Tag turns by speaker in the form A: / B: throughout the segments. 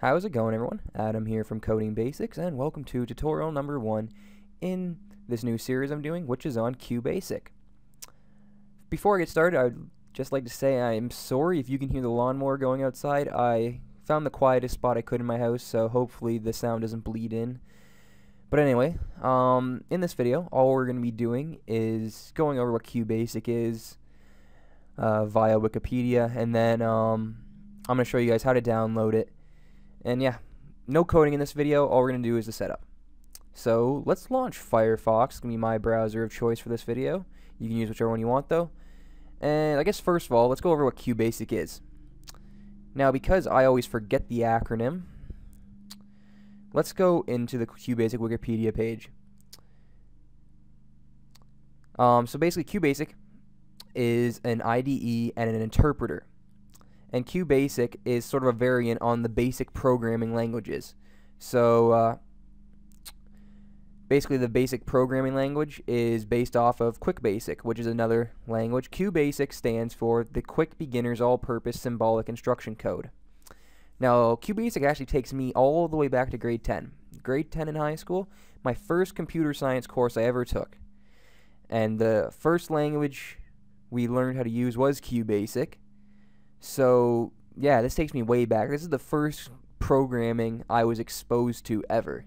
A: How's it going everyone? Adam here from Coding Basics and welcome to tutorial number one in this new series I'm doing which is on QBasic. Before I get started I would just like to say I'm sorry if you can hear the lawnmower going outside. I found the quietest spot I could in my house so hopefully the sound doesn't bleed in. But anyway, um, in this video all we're going to be doing is going over what QBasic is uh, via Wikipedia and then um, I'm going to show you guys how to download it and yeah, no coding in this video. All we're going to do is the setup. So let's launch Firefox. It's going to be my browser of choice for this video. You can use whichever one you want though. And I guess first of all, let's go over what QBasic is. Now because I always forget the acronym, let's go into the QBasic Wikipedia page. Um, so basically QBasic is an IDE and an interpreter and QBasic is sort of a variant on the basic programming languages. So uh, basically the basic programming language is based off of QuickBasic, which is another language. QBasic stands for the Quick Beginner's All-Purpose Symbolic Instruction Code. Now, QBasic actually takes me all the way back to grade 10. Grade 10 in high school, my first computer science course I ever took. And the first language we learned how to use was QBasic. So, yeah, this takes me way back. This is the first programming I was exposed to ever.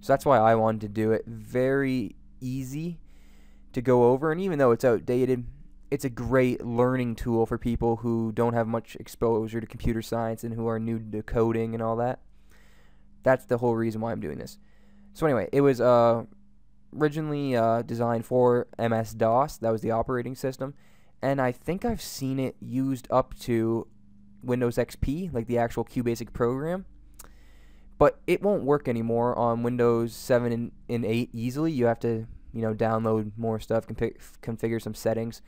A: So that's why I wanted to do it. Very easy to go over, and even though it's outdated, it's a great learning tool for people who don't have much exposure to computer science and who are new to coding and all that. That's the whole reason why I'm doing this. So anyway, it was uh, originally uh, designed for MS-DOS. That was the operating system and I think I've seen it used up to Windows XP, like the actual QBasic program. But it won't work anymore on Windows 7 and, and 8 easily. You have to, you know, download more stuff, configure some settings.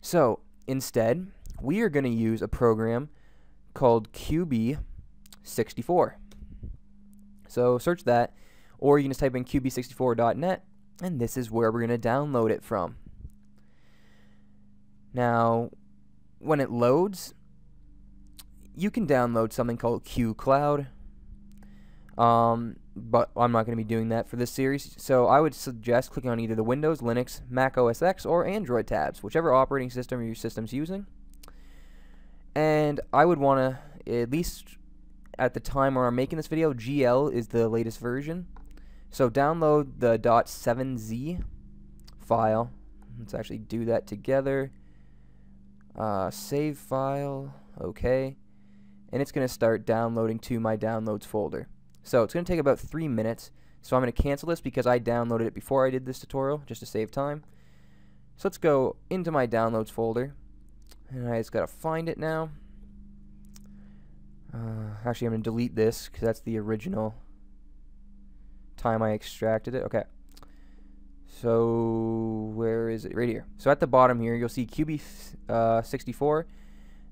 A: So, instead, we are going to use a program called QB64. So, search that, or you can just type in qb64.net, and this is where we're going to download it from. Now, when it loads, you can download something called QCloud. Um, but I'm not going to be doing that for this series. So I would suggest clicking on either the Windows, Linux, Mac OS X, or Android tabs, whichever operating system your system's using. And I would want to, at least at the time where I'm making this video, GL is the latest version. So download the .7z file. Let's actually do that together. Uh, save file, okay. And it's going to start downloading to my downloads folder. So it's going to take about three minutes. So I'm going to cancel this because I downloaded it before I did this tutorial, just to save time. So let's go into my downloads folder. And I just got to find it now. Uh, actually, I'm going to delete this because that's the original time I extracted it. Okay. So is it? Right here. So at the bottom here, you'll see QB64,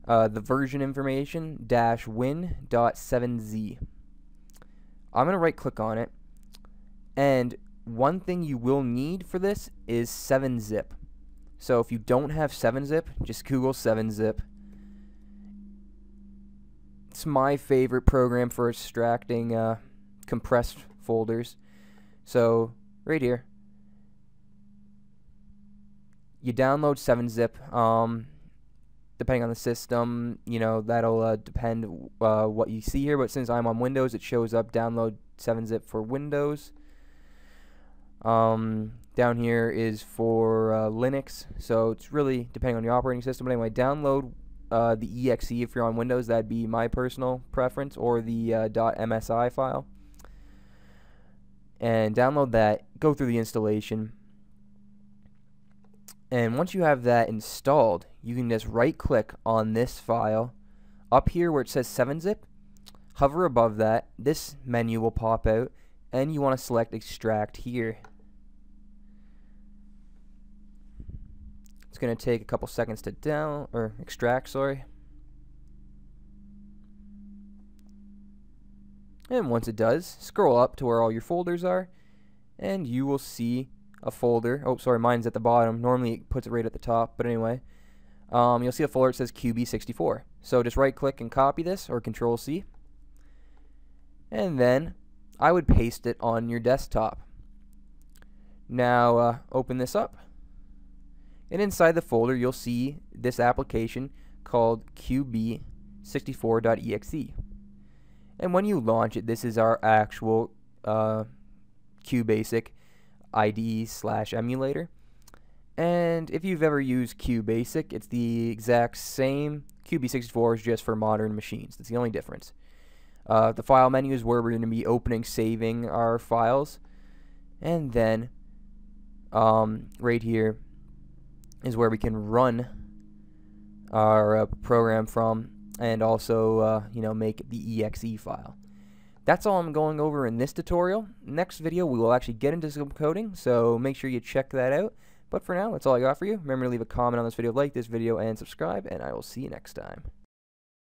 A: uh, uh, the version information dash win.7z. I'm gonna right click on it, and one thing you will need for this is 7-zip. So if you don't have 7-zip, just Google 7-zip. It's my favorite program for extracting uh, compressed folders. So right here, you download 7-zip. Um, depending on the system, you know, that'll uh, depend uh, what you see here. But since I'm on Windows, it shows up download 7-zip for Windows. Um, down here is for uh, Linux, so it's really depending on your operating system. But anyway, download uh, the exe if you're on Windows. That'd be my personal preference, or the uh, .msi file. And download that. Go through the installation and once you have that installed, you can just right click on this file. Up here where it says 7-zip, hover above that. This menu will pop out and you want to select extract here. It's going to take a couple seconds to down or extract, sorry. And once it does, scroll up to where all your folders are and you will see a folder. Oh, sorry, mine's at the bottom. Normally it puts it right at the top, but anyway. Um, you'll see a folder that says QB64. So just right click and copy this or control C. and then I would paste it on your desktop. Now uh, open this up and inside the folder you'll see this application called QB64.exe and when you launch it this is our actual uh, QBasic IDE slash emulator and if you've ever used QBasic it's the exact same QB64 is just for modern machines that's the only difference uh, the file menu is where we're going to be opening, saving our files. And then um, right here is where we can run our uh, program from and also uh, you know make the exe file. That's all I'm going over in this tutorial. Next video we will actually get into some coding so make sure you check that out. But for now that's all I got for you. Remember to leave a comment on this video, like this video and subscribe and I will see you next time.